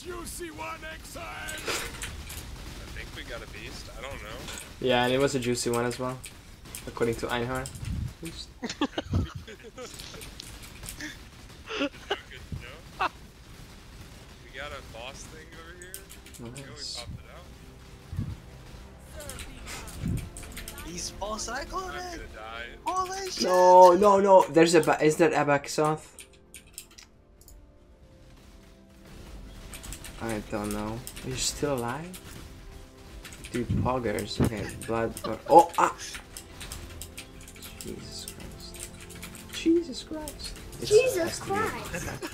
Juicy one exile. I think we got a beast. I don't know. Yeah, and it was a juicy one as well, according to Einhar. Oops. Good to know. We got a boss thing over here. Nice. popped it out. He's full cycle I'm man. gonna die. Holy shit. No, no, no. There's a. Ba- is that Abaxoth? I don't know. Are you still alive? Dude, poggers. Okay, blood. blood- Oh, ah! Jesus Christ. Jesus Christ. It's- Jesus Christ.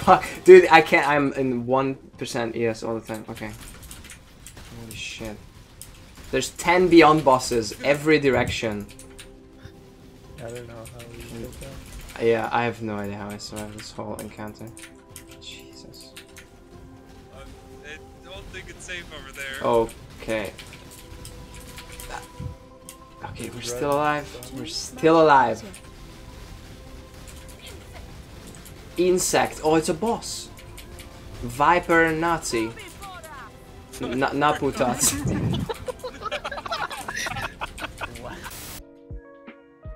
Fuck, dude, I can't. I'm in one percent ES all the time. Okay. Holy shit. There's ten beyond bosses every direction. I don't know how we did that. Yeah, I have no idea how I survived this whole encounter. Don't think it's safe over there. Okay. Okay, we're still alive. We're still alive. Insect. Oh, it's a boss. Viper Nazi. N- Naputat.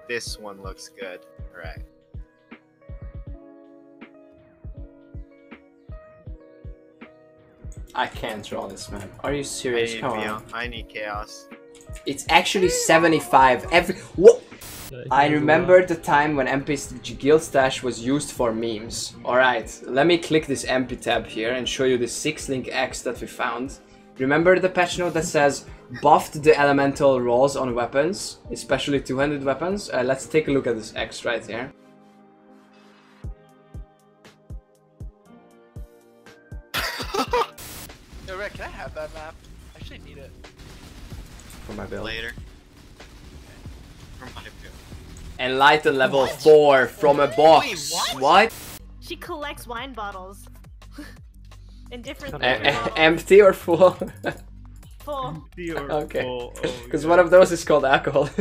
This one looks good. Right. I can't draw this, man. Are you serious? need, Come on. I need chaos. It's actually 75. Every what? I remember the time when Empy Guild Stash was used for memes. Alright, let me click this Empy tab here and show you the 6 link X that we found. Remember the patch note that says buffed the elemental rolls on weapons, especially two-handed weapons? Uh, let's take a look at this X right here. Yo, Rick, can I have that map? I actually need it. For my build. Later. For my build. Enlighten level 4 from a box. what? She collects wine bottles. In different bottles. empty or full? Full. okay. Because oh, one of those is called alcohol.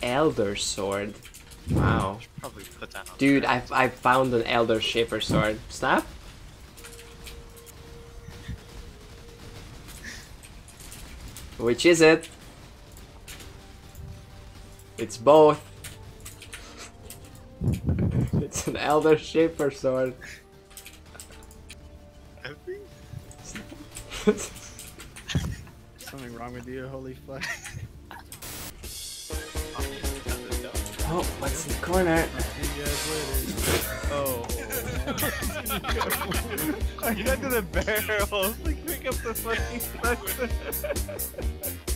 Elder Sword. Wow. Probably put that on. Dude, I I found an Elder Shaper Sword. Snap? Which is it? It's both. it's an Elder Shaper Sword. Something wrong with you, holy fuck. oh, what's in the corner? Oh. You. Oh. I got to the barrels. Like, pick up the fucking